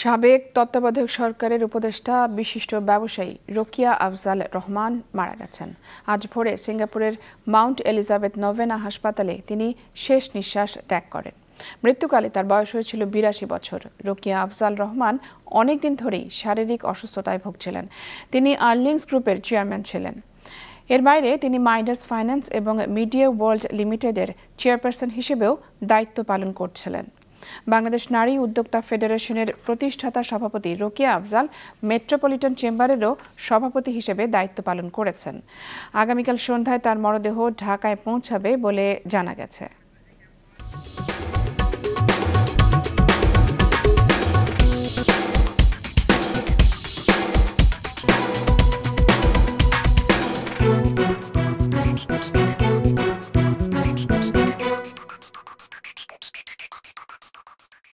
সাবেক তত্ত্বাবধায়ক সরকারের উপদেষ্টা, বিশিষ্ট ব্যবসায়ী রোকিয়া আফজাল রহমান মারা গেছেন। আজ ভোরে সিঙ্গাপুরের মাউন্ট এলিজাবেথ নভেনা হাসপাতালে তিনি শেষ নিঃশ্বাস ত্যাগ করেন। মৃত্যুকালে তার বয়স হয়েছিল বিরাশি বছর। রোকিয়া আফজাল রহমান অনেকদিন ধরেই শারীরিক অসুস্থতায় ভুগছিলেন। তিনি আর্লিংস গ্রুপের চেয়ারম্যান ছিলেন। এর বাইরে তিনি মাইডাস ফাইন্যান্স এবং মিডিয়া ওয়ার্ল্ড লিমিটেডের চেয়ারপারসন হিসেবেও দায়িত্ব পালন করছিলেন। বাংলাদেশ নারী উদ্যোক্তা ফেডারেশনের প্রতিষ্ঠাতা সভাপতি রোকিয়া আফজাল মেট্রোপলিটন চেম্বারেরও সভাপতি হিসেবে দায়িত্ব পালন করেছেন। আগামীকাল সন্ধ্যায় তার মরদেহ ঢাকায় পৌঁছাবে বলে জানা গেছে।